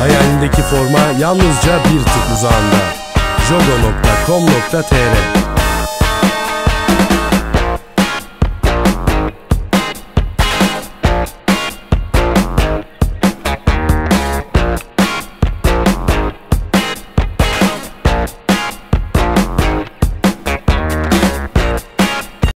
Hayalindeki forma yalnızca bir tık uzağında. Jogo.com.tr